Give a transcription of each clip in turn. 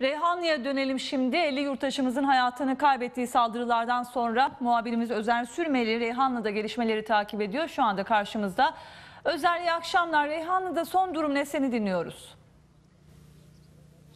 Reyhanlı'ya dönelim şimdi. 50 yurttaşımızın hayatını kaybettiği saldırılardan sonra muhabirimiz Özer Sürmeli Reyhanlı'da gelişmeleri takip ediyor. Şu anda karşımızda. Özer iyi akşamlar. Reyhanlı'da son durum ne seni dinliyoruz.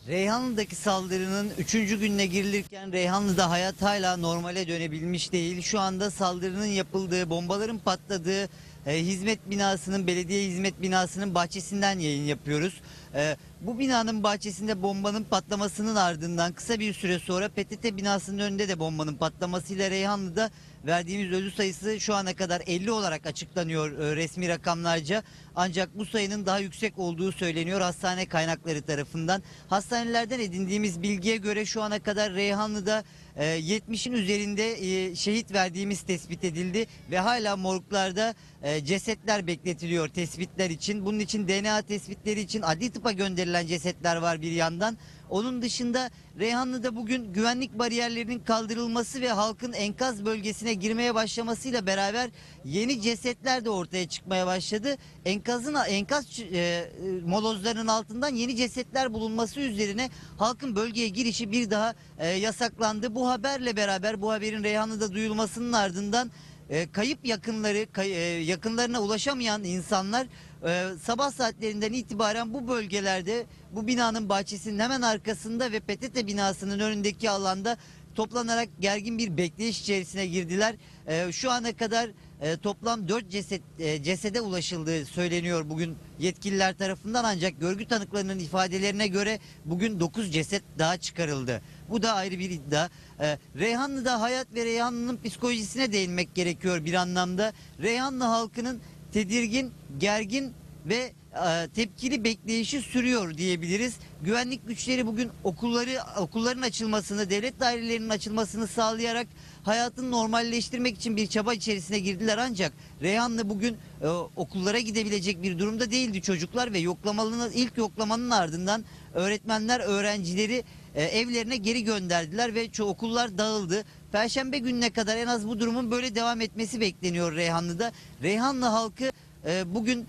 Reyhanlı'daki saldırının 3. gününe girilirken Reyhanlı'da hayat hala normale dönebilmiş değil. Şu anda saldırının yapıldığı, bombaların patladığı e, hizmet binasının, belediye hizmet binasının bahçesinden yayın yapıyoruz. E, bu binanın bahçesinde bombanın patlamasının ardından kısa bir süre sonra PTT binasının önünde de bombanın patlamasıyla Reyhanlı'da verdiğimiz ölü sayısı şu ana kadar 50 olarak açıklanıyor e, resmi rakamlarca. Ancak bu sayının daha yüksek olduğu söyleniyor hastane kaynakları tarafından. Hastanelerden edindiğimiz bilgiye göre şu ana kadar Reyhanlı'da e, 70'in üzerinde e, şehit verdiğimiz tespit edildi ve hala morglarda e, cesetler bekletiliyor tespitler için. Bunun için DNA tespitleri için adli tıpa gönderilen cesetler var bir yandan. Onun dışında Reyhanlı'da bugün güvenlik bariyerlerinin kaldırılması ve halkın enkaz bölgesine girmeye başlamasıyla beraber yeni cesetler de ortaya çıkmaya başladı. Enkazın enkaz e, molozlarının altından yeni cesetler bulunması üzerine halkın bölgeye girişi bir daha e, yasaklandı. Bu haberle beraber bu haberin Reyhanlı'da duyulmasının ardından e, kayıp yakınları kay- e, yakınlarına ulaşamayan insanlar e, sabah saatlerinden itibaren bu bölgelerde bu binanın bahçesinin hemen arkasında ve PTT binasının önündeki alanda toplanarak gergin bir bekleyiş içerisine girdiler. E, şu ana kadar e, toplam 4 ceset e, cesede ulaşıldığı söyleniyor bugün yetkililer tarafından ancak görgü tanıklarının ifadelerine göre bugün 9 ceset daha çıkarıldı. Bu da ayrı bir iddia. E, Reyhanlı'da hayat ve Reyhanlı'nın psikolojisine değinmek gerekiyor bir anlamda. Reyhanlı halkının tedirgin, gergin ve e, tepkili bekleyişi sürüyor diyebiliriz. Güvenlik güçleri bugün okulları okulların açılmasını, devlet dairelerinin açılmasını sağlayarak hayatını normalleştirmek için bir çaba içerisine girdiler ancak Reyhanlı bugün e, okullara gidebilecek bir durumda değildi çocuklar ve yoklamanın ilk yoklamanın ardından öğretmenler öğrencileri e, evlerine geri gönderdiler ve ço- okullar dağıldı. Perşembe gününe kadar en az bu durumun böyle devam etmesi bekleniyor Reyhanlı'da. Reyhanlı halkı e, bugün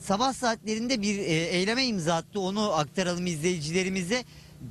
sabah saatlerinde bir e, eyleme imza attı. Onu aktaralım izleyicilerimize.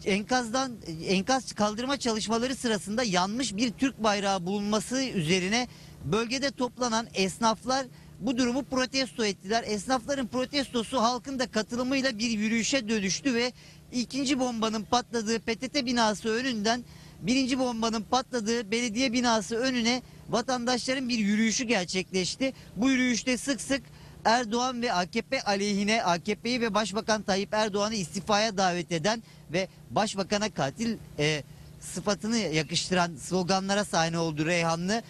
Enkazdan enkaz kaldırma çalışmaları sırasında yanmış bir Türk bayrağı bulunması üzerine bölgede toplanan esnaflar bu durumu protesto ettiler. Esnafların protestosu halkın da katılımıyla bir yürüyüşe dönüştü ve ikinci bombanın patladığı PTT binası önünden birinci bombanın patladığı belediye binası önüne vatandaşların bir yürüyüşü gerçekleşti. Bu yürüyüşte sık sık Erdoğan ve AKP aleyhine AKP'yi ve Başbakan Tayyip Erdoğan'ı istifaya davet eden ve Başbakan'a katil e, sıfatını yakıştıran sloganlara sahne oldu Reyhanlı.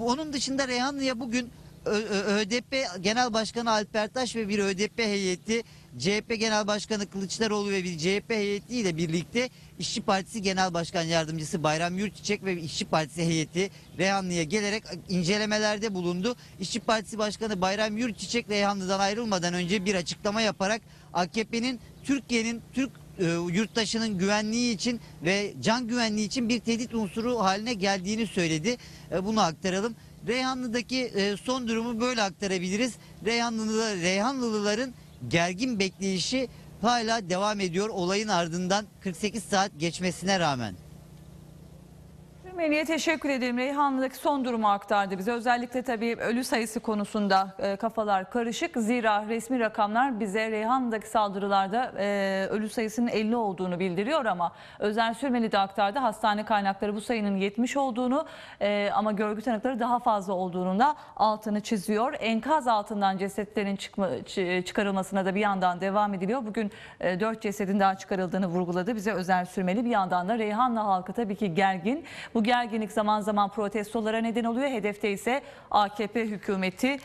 Onun dışında Reyhanlı'ya bugün ÖDP Genel Başkanı Alper Taş ve bir ÖDP heyeti, CHP Genel Başkanı Kılıçdaroğlu ve bir CHP heyetiyle birlikte İşçi Partisi Genel Başkan Yardımcısı Bayram Yurtçiçek ve İşçi Partisi heyeti Reyhanlı'ya gelerek incelemelerde bulundu. İşçi Partisi Başkanı Bayram Yurtçiçek Reyhanlı'dan ayrılmadan önce bir açıklama yaparak AKP'nin Türkiye'nin Türk e, yurttaşının güvenliği için ve can güvenliği için bir tehdit unsuru haline geldiğini söyledi. E, bunu aktaralım. Reyhanlı'daki e, son durumu böyle aktarabiliriz. Reyhanlılı, Reyhanlılıların gergin bekleyişi hala devam ediyor olayın ardından 48 saat geçmesine rağmen. Sürmeli'ye teşekkür ederim. Reyhanlı'daki son durumu aktardı bize. Özellikle tabii ölü sayısı konusunda e, kafalar karışık. Zira resmi rakamlar bize Reyhanlı'daki saldırılarda e, ölü sayısının 50 olduğunu bildiriyor ama Özel Sürmeli de aktardı. Hastane kaynakları bu sayının 70 olduğunu e, ama görgü tanıkları daha fazla olduğunun da altını çiziyor. Enkaz altından cesetlerin çıkma, çı- çıkarılmasına da bir yandan devam ediliyor. Bugün 4 cesedin daha çıkarıldığını vurguladı bize Özel Sürmeli. Bir yandan da Reyhanlı halkı tabii ki gergin. Gerginlik zaman zaman protestolara neden oluyor. Hedefte ise AKP hükümeti